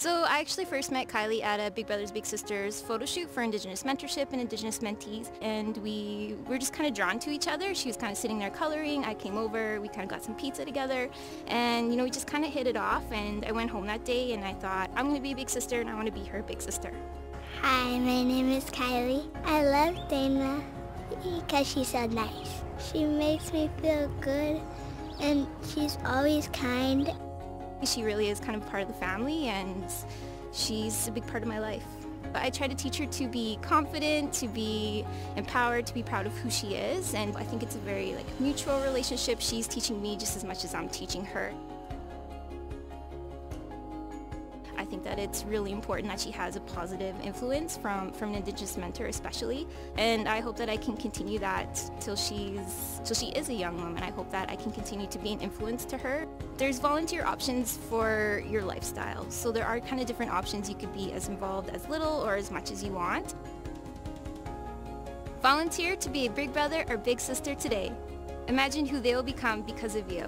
So I actually first met Kiley at a Big Brothers Big Sisters photo shoot for Indigenous mentorship and Indigenous mentees and we were just kind of drawn to each other. She was kind of sitting there coloring, I came over, we kind of got some pizza together and you know we just kind of hit it off and I went home that day and I thought I'm going to be a big sister and I want to be her big sister. Hi, my name is Kiley. I love Dana because she's so nice. She makes me feel good and she's always kind. She really is kind of part of the family and she's a big part of my life. I try to teach her to be confident, to be empowered, to be proud of who she is and I think it's a very like mutual relationship. She's teaching me just as much as I'm teaching her. Think that it's really important that she has a positive influence from, from an Indigenous mentor especially. And I hope that I can continue that till she's till she is a young woman. I hope that I can continue to be an influence to her. There's volunteer options for your lifestyle. So there are kind of different options. You could be as involved as little or as much as you want. Volunteer to be a big brother or big sister today. Imagine who they will become because of you.